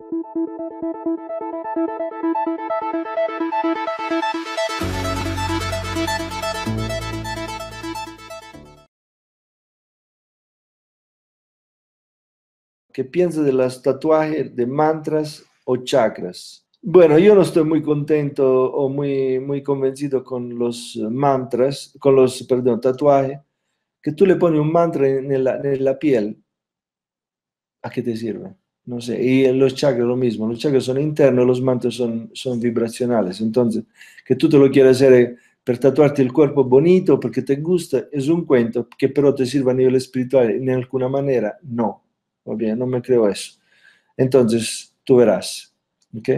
¿Qué piensas de los tatuajes de mantras o chakras? Bueno, yo no estoy muy contento o muy, muy convencido con los mantras, con los, perdón, tatuajes, que tú le pones un mantra en la, en la piel. ¿A qué te sirve? No sé. Y los chakras lo mismo. Los chakras son internos, los mantras son, son vibracionales. Entonces, que tú te lo quieras hacer eh, per tatuarte el cuerpo bonito porque te gusta, es un cuento que pero te sirva a nivel espiritual en alguna manera. No. bien, no me creo eso. Entonces, tú verás. ¿Ok?